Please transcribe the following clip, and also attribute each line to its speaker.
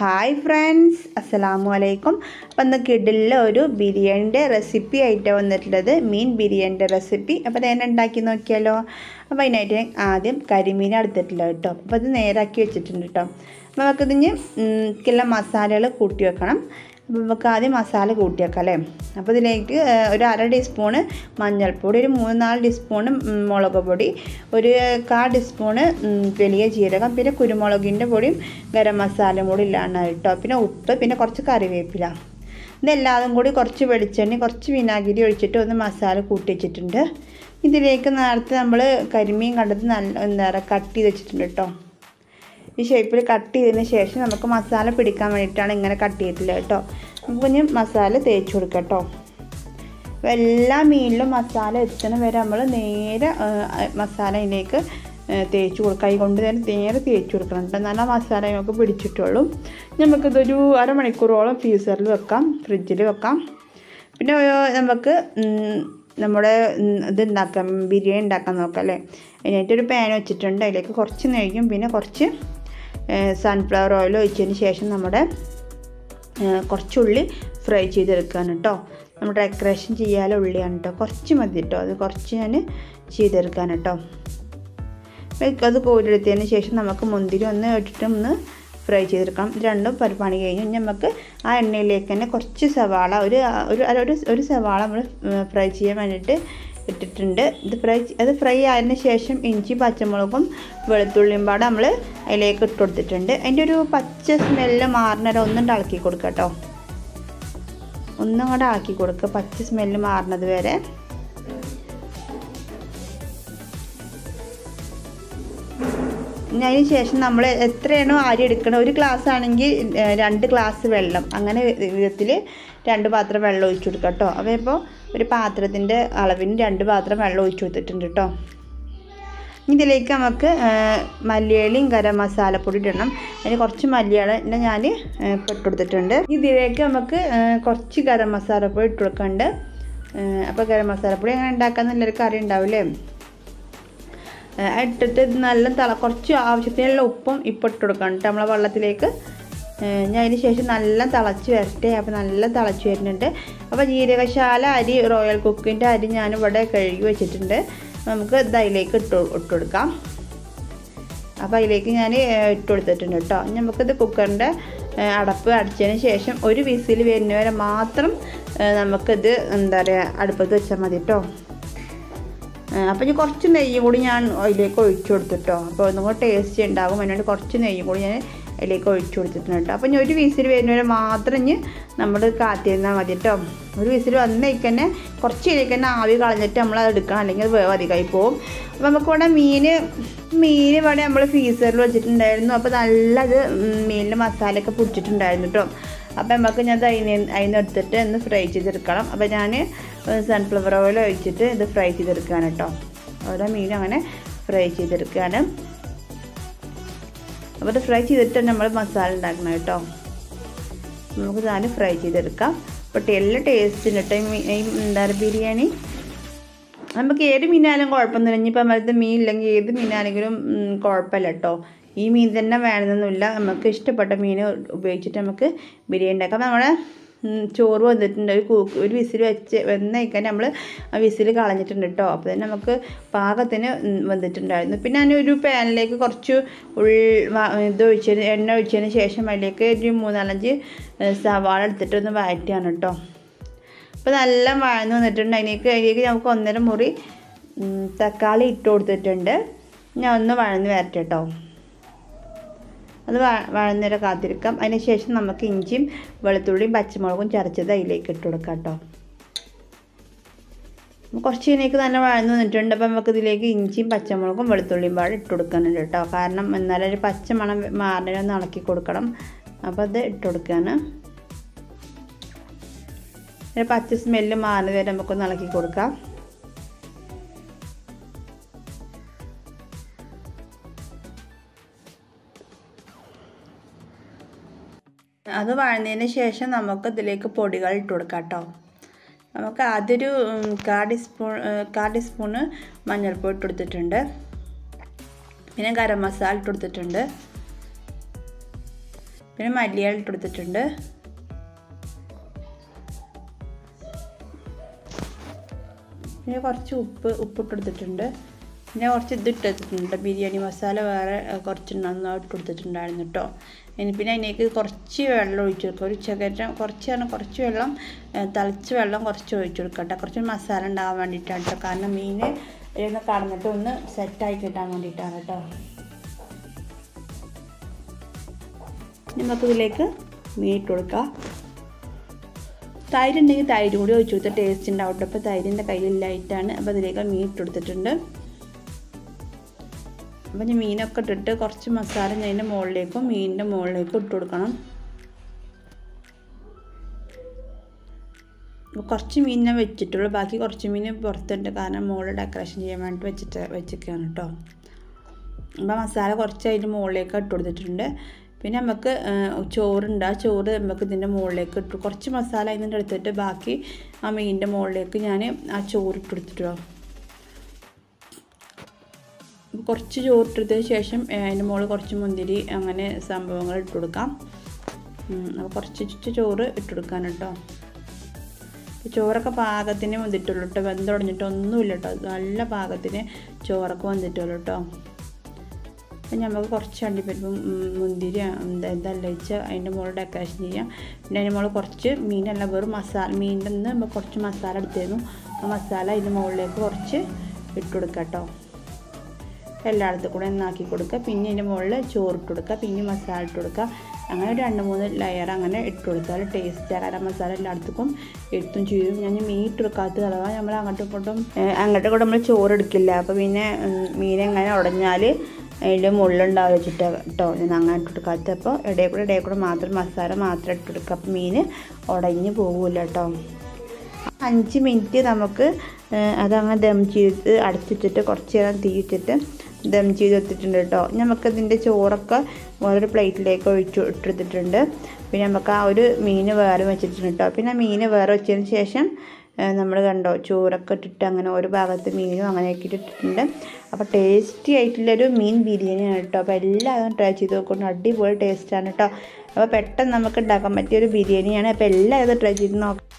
Speaker 1: Hi friends അസ്സലാമു അലൈക്കും അപ്പം ഇന്ന് കിഡിലെ ഒരു ബിരിയാണിന്റെ റെസിപ്പി ആയിട്ട് വന്നിട്ടുള്ളത്. മീൻ ബിരിയാണിന്റെ റെസിപ്പി. അപ്പോൾ അതെന്നെ ഉണ്ടാക്കി നോക്കിയാലോ? അപ്പോൾ അതിനായിട്ട് ഞാൻ ആദ്യം കരിമീൻ എടുത്തിട്ടില്ല കേട്ടോ. അപ്പോൾ അത് നേരാക്കി വെച്ചിട്ടുണ്ട് കേട്ടോ. നമുക്കിതിന് മസാലകൾ കൂട്ടി വെക്കണം. അപ്പോൾ നമുക്ക് ആദ്യം മസാല കൂട്ടിയേക്കാം അല്ലേ? അപ്പോൾ ഇതിലേക്ക് ഒരു അര ടീസ്പൂണ് മഞ്ഞൾപ്പൊടി ഒരു മൂന്ന് നാല് ടീസ്പൂണ് മുളക് പൊടി ഒരു കാ ടീസ്പൂണ് വലിയ ജീരകം പിന്നെ കുരുമുളകിന്റെ പൊടിയും ഗരം മസാലയും കൂടി ഇല്ലാണ്ട് കേട്ടോ. പിന്നെ ഉപ്പ് പിന്നെ കുറച്ച് കറിവേപ്പില. ഇതെല്ലാതും കൂടി കുറച്ച് വെളിച്ചെണ്ണ കുറച്ച് വിനാഗിരി ഒഴിച്ചിട്ട് ഒന്ന് മസാല കൂട്ടി വെച്ചിട്ടുണ്ട് ഇതിലേക്ക് നേരത്തെ നമ്മൾ കരിമീൻ കണ്ടത് നല്ല എന്താ പറയുക കട്ട് ചെയ്ത് വെച്ചിട്ടുണ്ട് കേട്ടോ. ഈ ഷേപ്പിൽ കട്ട് ചെയ്തതിന് ശേഷം നമുക്ക് മസാല പിടിക്കാൻ വേണ്ടിയിട്ടാണ് ഇങ്ങനെ കട്ട് ചെയ്തിട്ടുള്ളത് കേട്ടോ. നമുക്ക് ഇനി മസാല തേച്ച് കൊടുക്കാം കേട്ടോ. എല്ലാ മീനിലും മസാല എത്തണ വരെ നമ്മൾ നേരെ മസാല അതിലേക്ക് തേച്ച് കൊടുക്കുക കൈ കൊണ്ട് തന്നെ നേരെ തേച്ച് കൊടുക്കണം കേട്ടോ. നല്ല മസാല നമുക്ക് പിടിച്ചിട്ടുള്ളൂ. നമുക്കിതൊരു അരമണിക്കൂറോളം ഫ്രീസറിൽ വെക്കാം ഫ്രിഡ്ജിൽ വെക്കാം. പിന്നെ നമുക്ക് നമ്മുടെ ഇത് ഉണ്ടാക്കാം ബിരിയാണി ഉണ്ടാക്കാൻ നോക്കാം അല്ലേ? അതിനായിട്ടൊരു പാൻ വെച്ചിട്ടുണ്ട്. അതിലേക്ക് കുറച്ച് നെയ്യും പിന്നെ കുറച്ച് സൺഫ്ലവർ ഓയിൽ ഒഴിച്ചതിന് ശേഷം നമ്മുടെ കുറച്ചുള്ളി ഫ്രൈ ചെയ്തെടുക്കുകയാണ് കേട്ടോ നമ്മൾ ഡെക്കറേഷൻ ചെയ്യാതെ ഉള്ളിയാണ് കേട്ടോ കുറച്ച് മതി കേട്ടോ അത് കുറച്ച് ഞാൻ ചെയ്തെടുക്കാൻ കേട്ടോ അത് കോരിയെടുത്തതിന് ശേഷം നമുക്ക് മുന്തിരി ഒന്ന് ഇട്ടിട്ട് ഒന്ന് ഫ്രൈ ചെയ്തെടുക്കണം രണ്ടും പരിപ്പാണി കഴിഞ്ഞ്. നമുക്ക് ആ എണ്ണയിലേക്ക് തന്നെ കുറച്ച് സവാള ഒരു ഒരു ഒരു സവാള നമ്മൾ ഫ്രൈ ചെയ്യാൻ വേണ്ടിയിട്ട് ഇട്ടിട്ടുണ്ട്. ഇത് ഫ്രൈ അത് ഫ്രൈ ആയതിന് ശേഷം ഇഞ്ചി പച്ചമുളകും വെളുത്തുള്ളിയും പാടെ നമ്മൾ അതിലേക്ക് ഇട്ട് കൊടുത്തിട്ടുണ്ട്. അതിന്റെ ഒരു പച്ച സ്മെല്ല് മാറുന്നവരെ ഒന്നും ഇളക്കി കൊടുക്കുക കേട്ടോ. ഒന്നും കൂടെ ആക്കി കൊടുക്കുക പച്ച സ്മെല്ല് മാറുന്നത് വരെ അതിന് ശേഷം നമ്മൾ എത്രയാണോ അരി എടുക്കണം ഒരു ഗ്ലാസ് ആണെങ്കിൽ രണ്ട് ഗ്ലാസ് വെള്ളം. അങ്ങനെ വിധത്തിൽ രണ്ട് പാത്രം വെള്ളം ഒഴിച്ചു കൊടുക്കുക കേട്ടോ അപ്പോൾ ഇപ്പോൾ ഒരു പാത്രത്തിന്റെ അളവിന് രണ്ട് പാത്രം വെള്ളം ഒഴിച്ചു കൊടുത്തിട്ടുണ്ട് കേട്ടോ ഇതിലേക്ക് നമുക്ക് മല്ലിയിലയും ഗരം മസാലപ്പൊടി ഇടണം. അതിന് കുറച്ച് മല്ലിയില ഞാൻ പെട്ടുകൊടുത്തിട്ടുണ്ട് ഇതിലേക്ക് നമുക്ക് കുറച്ച് ഗരം മസാലപ്പൊടി ഇട്ട് കൊടുക്കുന്നുണ്ട് അപ്പോൾ ഗരം മസാലപ്പൊടി അങ്ങനെ ഉണ്ടാക്കാൻ എല്ലാവർക്കും കറി ഉണ്ടാവില്ലേ ഇട്ടിട്ട് നല്ല തിള കുറച്ച് ആവശ്യത്തിനുള്ള ഉപ്പും ഇപ്പം ഇട്ട് കൊടുക്കണം കേട്ടോ നമ്മളെ വെള്ളത്തിലേക്ക്. ഞാൻ അതിന് ശേഷം നല്ല തിളച്ച് വരട്ടെ. അപ്പോൾ നല്ല തിളച്ച് വരുന്നുണ്ട്. അപ്പോൾ ജീരകശാല അരി റോയൽ കുക്കിന്റെ അരി ഞാനിവിടെ കഴുകി വെച്ചിട്ടുണ്ട്. നമുക്ക് ഇതിലേക്ക് ഇട്ട് ഇട്ട് കൊടുക്കാം. അപ്പോൾ അതിലേക്ക് ഞാൻ ഇട്ട് കൊടുത്തിട്ടുണ്ട് കേട്ടോ നമുക്കിത് കുക്കറിന്റെ അടപ്പ് അടച്ചതിന് ശേഷം ഒരു വിസിൽ വരുന്നവരെ മാത്രം നമുക്കിത് എന്താ പറയുക അടുപ്പത്ത് വെച്ചാൽ മതി കേട്ടോ അപ്പോൾ ഇനി കുറച്ച് നെയ്യ് കൂടി ഞാൻ അതിലേക്ക് ഒഴിച്ചു കൊടുത്തിട്ടോ. അപ്പോൾ ഒന്നും ടേസ്റ്റ് ഉണ്ടാകും അതിനോട് കുറച്ച് നെയ്യ് കൂടി ഞാൻ അതിലേക്ക് ഒഴിച്ചു കൊടുത്തിട്ടുണ്ട് കേട്ടോ. അപ്പോൾ ഇനി ഒരു വിസിൽ വരുന്നവരെ മാത്രം നമ്മൾ കാത്തിരുന്നാൽ മതി കേട്ടോ. ഒരു വിസിൽ വന്നേക്ക് തന്നെ കുറച്ച് ഇതിലേക്ക് തന്നെ ആവി കളഞ്ഞിട്ട് നമ്മൾ അത് എടുക്കണം. അല്ലെങ്കിൽ അത് അധികമായി പോകും അപ്പോൾ നമുക്കിവിടെ മീൻ മീൻ ഇവിടെ നമ്മൾ ഫ്രീസറിൽ വെച്ചിട്ടുണ്ടായിരുന്നു. അപ്പോൾ നല്ലത് മീനിന്റെ മസാലയൊക്കെ പൊടിച്ചിട്ടുണ്ടായിരുന്നു കേട്ടോ. അപ്പോൾ നമുക്ക് ഞാൻ അതിന് അതിന് എടുത്തിട്ട് ഒന്ന് ഫ്രൈ ചെയ്തെടുക്കണം. അപ്പോൾ ഞാൻ സൺഫ്ലവർ ഓയിൽ ഒഴിച്ചിട്ട് ഇത് ഫ്രൈ ചെയ്തെടുക്കുകയാണ് കേട്ടോ. ഓരോ മീനും അങ്ങനെ ഫ്രൈ ചെയ്തെടുക്കുകയാണ് അപ്പോൾ ഇത് ഫ്രൈ ചെയ്തിട്ട് നമ്മൾ മസാല ഉണ്ടാക്കണം കേട്ടോ. നമുക്ക് സാധനം ഫ്രൈ ചെയ്തെടുക്കാം. അപ്പോൾ എല്ലാ ടേസ്റ്റിന് കേട്ടോ ഈ എന്താ ബിരിയാണി. നമുക്ക് ഏത് മീനാലും കുഴപ്പമൊന്നുമില്ല. ഇനിയിപ്പോൾ നമ്മളത് മീൻ ഇല്ലെങ്കിൽ ഏത് മീനാണെങ്കിലും കുഴപ്പമില്ല കേട്ടോ. ഈ മീൻ തന്നെ വേണമെന്നൊന്നുമില്ല. നമുക്ക് ഇഷ്ടപ്പെട്ട മീൻ ഉപയോഗിച്ചിട്ട് നമുക്ക് ബിരിയാണി ഉണ്ടാക്കാം. നമ്മുടെ ചോറ് വന്നിട്ടുണ്ട്. ഒരു കൂക്ക് ഒരു വിസിൽ വെച്ച് വന്നേക്കാൻ നമ്മൾ ആ വിസിൽ കളഞ്ഞിട്ടുണ്ട് കേട്ടോ അപ്പോൾ തന്നെ നമുക്ക് പാകത്തിന് വന്നിട്ടുണ്ടായിരുന്നു. പിന്നെ ഞാൻ ഒരു പാനിലേക്ക് കുറച്ച് ഉൾ ഇതൊഴിച്ചതിന് എണ്ണ ഒഴിച്ചതിന് ശേഷം അതിലേക്ക് ഒരു മൂന്നാലഞ്ച് സവാള എടുത്തിട്ടൊന്ന് വഴറ്റിയാണ് കേട്ടോ അപ്പോൾ നല്ല വഴന്ന് വന്നിട്ടുണ്ട്. അതിലേക്ക് അതിലേക്ക് നമുക്ക് ഒന്നര മുറി തക്കാളി ഇട്ട് കൊടുത്തിട്ടുണ്ട്. ഞാൻ ഒന്ന് വഴന്ന് വരട്ടെ കേട്ടോ അത് വഴന്നേരം കാത്തിരിക്കാം. അതിന് ശേഷം നമുക്ക് ഇഞ്ചിയും വെളുത്തുള്ളിയും പച്ചമുളകും ചതച്ചത് അതിലേക്ക് ഇട്ട് കൊടുക്കാം കേട്ടോ. കുറച്ച് ഇതിലേക്ക് നല്ല വഴന്നു വന്നിട്ടുണ്ട്. അപ്പോൾ നമുക്ക് ഇതിലേക്ക് ഇഞ്ചിയും പച്ചമുളകും വെളുത്തുള്ളിയും പാടെ ഇട്ട് കൊടുക്കാനുണ്ട് കേട്ടോ. കാരണം എന്നാലും ഒരു പച്ചമണം മാറിനൊന്ന് ഇളക്കി കൊടുക്കണം. അപ്പോൾ അത് ഇട്ട് കൊടുക്കുകയാണ് ഒരു പച്ച സ്മെല്ല് മാറുന്നത് വരെ നമുക്കൊന്ന് ഇളക്കി കൊടുക്കാം. അത് വഴന്നതിന് ശേഷം നമുക്ക് ഇതിലേക്ക് പൊടികൾ ഇട്ട് കൊടുക്കാം കേട്ടോ നമുക്ക് ആദ്യൊരു കാ ടീസ്പൂൺ കാ ടീസ്പൂണ് മഞ്ഞൾപ്പൊടി ഇട്ട് കൊടുത്തിട്ടുണ്ട്. പിന്നെ ഗരം മസാല ഇട്ട് കൊടുത്തിട്ടുണ്ട്. പിന്നെ മല്ലിയില ഇട്ട് കൊടുത്തിട്ടുണ്ട്. പിന്നെ കുറച്ച് ഉപ്പ് ഉപ്പിട്ട് കൊടുത്തിട്ടുണ്ട്. പിന്നെ കുറച്ച് ഇത് ബിരിയാണി മസാല വേറെ കുറച്ച് നന്നായിട്ട് കൊടുത്തിട്ടുണ്ടായിരുന്നു കേട്ടോ ഇനി പിന്നെ അതിനേക്ക് കുറച്ച് വെള്ളം ഒഴിച്ചു കൊടുക്കുക. ഒരു ചകരം കുറച്ച് പറഞ്ഞാൽ കുറച്ച് വെള്ളം തിളച്ച വെള്ളം കുറച്ച് ഒഴിച്ചു കൊടുക്കുക കേട്ടോ കുറച്ച് മസാല ഉണ്ടാകാൻ വേണ്ടിയിട്ടാണ് കേട്ടോ കാരണം മീൻ ഒന്ന് കടന്നിട്ട് ഒന്ന് സെറ്റായി കിട്ടാൻ വേണ്ടിയിട്ടാണ് കേട്ടോ നമുക്ക് ഇതിലേക്ക് മീൻ ഇട്ട് കൊടുക്കാം. തൈരുണ്ടെങ്കിൽ തൈര് കൂടി ഒഴിച്ചു കൊടുത്താൽ ടേസ്റ്റ് ഉണ്ടാവും അപ്പോൾ തൈരിന്റെ കയ്യിലായിട്ടാണ് അപ്പോൾ അതിലേക്ക് മീൻ ഇട്ട് കൊടുത്തിട്ടുണ്ട്. അപ്പം ഞാൻ മീനൊക്കെ ഇട്ടിട്ട് കുറച്ച് മസാല ഞാൻ അതിന്റെ മുകളിലേക്കും മീനിന്റെ മുകളിലേക്കും ഇട്ട് കൊടുക്കണം. കുറച്ച് മീൻ ഞാൻ വെച്ചിട്ടുള്ളൂ. ബാക്കി കുറച്ച് മീൻ പുറത്തുണ്ട്. കാരണം മുകളിൽ ഡെക്കറേഷൻ ചെയ്യാൻ വേണ്ടി വെച്ചിട്ട് വെച്ചിരിക്കുകയാണ് കേട്ടോ. അപ്പോൾ മസാല കുറച്ച് അതിന്റെ മുകളിലേക്ക് ഇട്ട് കൊടുത്തിട്ടുണ്ട്. പിന്നെ നമുക്ക് ചോറുണ്ട്. ആ ചോറ് നമുക്ക് ഇതിന്റെ മുകളിലേക്ക് ഇട്ടു കുറച്ച് മസാല അതിന്റെ എടുത്തിട്ട് ബാക്കി ആ മീനിന്റെ മുകളിലേക്ക് ഞാൻ ആ ചോറ് ഇട്ട് കൊടുത്തിട്ടോ കുറച്ച് ചോറിട്ടതിന് ശേഷം അതിന്റെ മുകളിൽ കുറച്ച് മുന്തിരി അങ്ങനെ സംഭവങ്ങൾ ഇട്ട് കൊടുക്കാം. അപ്പോൾ കുറച്ച് ചോറ് ഇട്ട് കൊടുക്കാൻ കേട്ടോ. ചോറൊക്കെ പാകത്തിന് വന്നിട്ടുള്ളൂ കേട്ടോ. വെന്ത് തുടങ്ങിയിട്ട് ഒന്നുമില്ല കേട്ടോ. നല്ല പാകത്തിന് ചോറൊക്കെ വന്നിട്ടുള്ളൂ കേട്ടോ. അപ്പം നമുക്ക് കുറച്ച് അണ്ടിപ്പരിപ്പും മുന്തിരി എന്തല്ല വെച്ച് അതിന്റെ മുകളിൽ ഡെക്കറേഷൻ ചെയ്യാം. പിന്നെ അതിന്റെ മുകളിൽ കുറച്ച് മീനല്ല വെറും മസാല മീനിൽ നിന്ന് നമ്മൾ കുറച്ച് മസാല എടുത്തിരുന്നു. ആ മസാല അതിന്റെ മുകളിലേക്ക് കുറച്ച് ഇട്ട് കൊടുക്കാം കേട്ടോ. എല്ലായിടത്തും കൂടെ ഒന്നാക്കി കൊടുക്കുക. പിന്നെ അതിന്റെ മുകളിൽ ചോറിട്ട് കൊടുക്കുക. പിന്നെ മസാല ഇട്ട് കൊടുക്കുക. അങ്ങനെ രണ്ട് മൂന്ന് ലെയർ അങ്ങനെ ഇട്ട് കൊടുത്താൽ ടേസ്റ്റ് ആകാരം മസാല എല്ലായിടത്തേക്കും എടുത്തും ചെയ്യും. ഞാൻ മീൻ ഇട്ട് കൊടുക്കാത്ത അഥവാ നമ്മൾ അങ്ങോട്ടും ഇങ്ങോട്ടും അങ്ങോട്ടും ഇങ്ങോട്ടും നമ്മൾ ചോറ് എടുക്കില്ല. അപ്പോൾ പിന്നെ മീൻ എങ്ങനെ ഉടഞ്ഞാൽ അതിൽ മുള്ളുണ്ടാവും വെച്ചിട്ട് കേട്ടോ ഞാൻ അങ്ങനെ ഇട്ട് കൊടുക്കാത്ത അപ്പോൾ ഇടയിൽ കൂടെ ഇടയിൽ കൂടെ മാത്രം മസാല മാത്രം ഇട്ട് കൊടുക്കുക. അപ്പോൾ മീൻ ഉടഞ്ഞ് പോകില്ല കേട്ടോ അഞ്ച് മിനിറ്റ് നമുക്ക് അതങ്ങനെ ദം ചെയ്ത് അടച്ചിട്ടിട്ട് കുറച്ച് നേരം തീയിട്ടിട്ട് ദം ചെയ്ത് എടുത്തിട്ടുണ്ട് കേട്ടോ. നമുക്കതിന്റെ ചോറൊക്കെ വേറൊരു പ്ലേറ്റിലേക്ക് ഒഴിച്ച് ഇട്ടെടുത്തിട്ടുണ്ട് പിന്നെ നമുക്ക് ആ ഒരു മീൻ വേറെ വെച്ചിട്ടുണ്ട് കേട്ടോ. പിന്നെ മീൻ വേറെ വെച്ചതിന് ശേഷം നമ്മൾ കണ്ടോ ചോറൊക്കെ ഇട്ടിട്ട് അങ്ങനെ ഒരു ഭാഗത്ത് മീനും അങ്ങനെയൊക്കെ ഇട്ടിട്ടുണ്ട്. അപ്പോൾ ടേസ്റ്റി ആയിട്ടുള്ളൊരു മീൻ ബിരിയാണിയാണ് കേട്ടോ. അപ്പോൾ എല്ലാവരും ട്രൈ ചെയ്ത് നോക്കുന്നു അടിപൊളി ടേസ്റ്റാണ് കേട്ടോ. അപ്പോൾ പെട്ടെന്ന് നമുക്ക് ഉണ്ടാക്കാൻ പറ്റിയ ഒരു ബിരിയാണിയാണ്. അപ്പോൾ എല്ലാവരും ട്രൈ ചെയ്ത് നോക്കാം